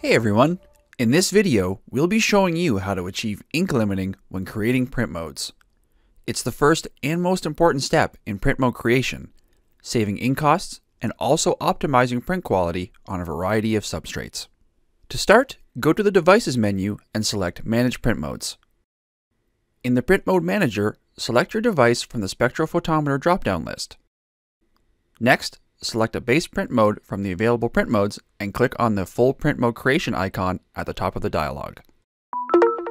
Hey everyone! In this video, we'll be showing you how to achieve ink limiting when creating print modes. It's the first and most important step in print mode creation, saving ink costs and also optimizing print quality on a variety of substrates. To start, go to the Devices menu and select Manage Print Modes. In the Print Mode Manager, select your device from the spectrophotometer drop-down list. Next, select a base print mode from the available print modes and click on the full print mode creation icon at the top of the dialog.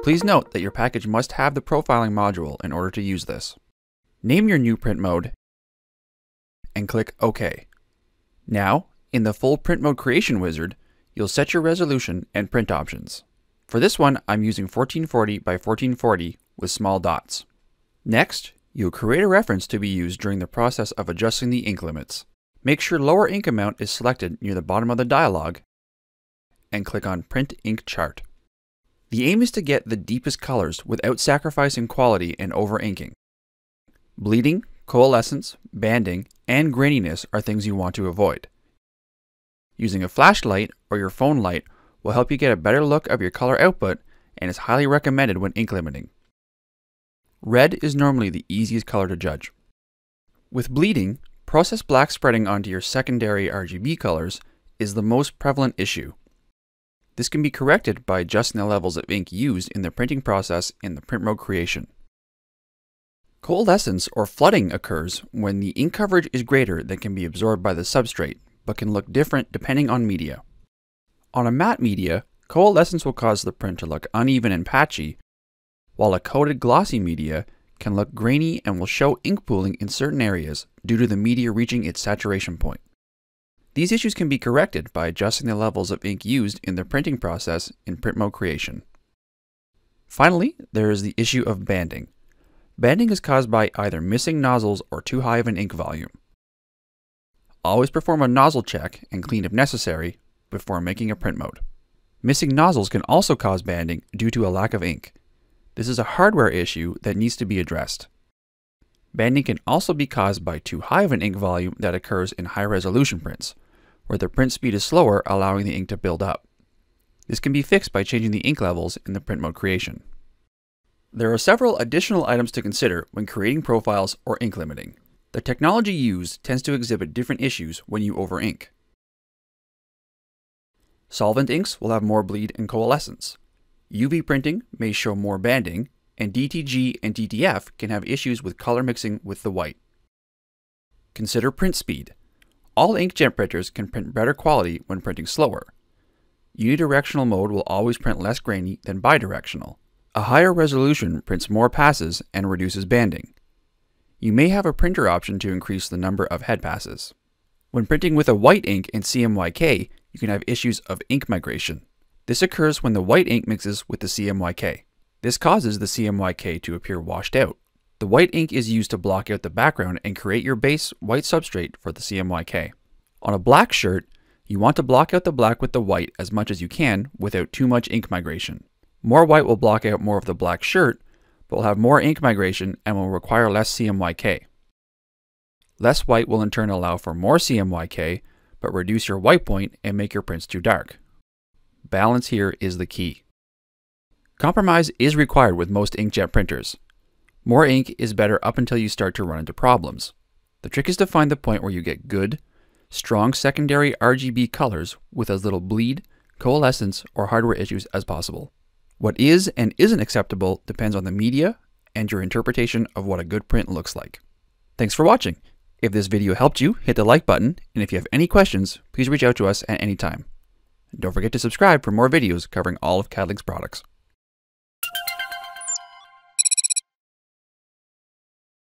Please note that your package must have the profiling module in order to use this. Name your new print mode and click OK. Now, in the full print mode creation wizard, you'll set your resolution and print options. For this one, I'm using 1440 by 1440 with small dots. Next, you'll create a reference to be used during the process of adjusting the ink limits. Make sure lower ink amount is selected near the bottom of the dialog and click on Print Ink Chart. The aim is to get the deepest colors without sacrificing quality and over-inking. Bleeding, coalescence, banding, and graininess are things you want to avoid. Using a flashlight or your phone light will help you get a better look of your color output and is highly recommended when ink limiting. Red is normally the easiest color to judge. With bleeding, process black spreading onto your secondary RGB colors is the most prevalent issue. This can be corrected by adjusting the levels of ink used in the printing process in the print mode creation. Coalescence or flooding occurs when the ink coverage is greater than can be absorbed by the substrate, but can look different depending on media. On a matte media, coalescence will cause the print to look uneven and patchy, while a coated glossy media can look grainy and will show ink pooling in certain areas due to the media reaching its saturation point. These issues can be corrected by adjusting the levels of ink used in the printing process in print mode creation. Finally, there is the issue of banding. Banding is caused by either missing nozzles or too high of an ink volume. Always perform a nozzle check and clean if necessary before making a print mode. Missing nozzles can also cause banding due to a lack of ink, this is a hardware issue that needs to be addressed. Banding can also be caused by too high of an ink volume that occurs in high resolution prints, where the print speed is slower, allowing the ink to build up. This can be fixed by changing the ink levels in the print mode creation. There are several additional items to consider when creating profiles or ink limiting. The technology used tends to exhibit different issues when you over ink. Solvent inks will have more bleed and coalescence, UV printing may show more banding, and DTG and DTF can have issues with color mixing with the white. Consider print speed. All inkjet printers can print better quality when printing slower. Unidirectional mode will always print less grainy than bidirectional. A higher resolution prints more passes and reduces banding. You may have a printer option to increase the number of head passes. When printing with a white ink in CMYK, you can have issues of ink migration. This occurs when the white ink mixes with the CMYK. This causes the CMYK to appear washed out. The white ink is used to block out the background and create your base white substrate for the CMYK. On a black shirt, you want to block out the black with the white as much as you can without too much ink migration. More white will block out more of the black shirt, but will have more ink migration and will require less CMYK. Less white will in turn allow for more CMYK, but reduce your white point and make your prints too dark. Balance here is the key. Compromise is required with most inkjet printers. More ink is better up until you start to run into problems. The trick is to find the point where you get good, strong secondary RGB colors with as little bleed, coalescence, or hardware issues as possible. What is and isn't acceptable depends on the media and your interpretation of what a good print looks like. Thanks for watching. If this video helped you, hit the like button, and if you have any questions, please reach out to us at any time. And don't forget to subscribe for more videos covering all of CADLink's products.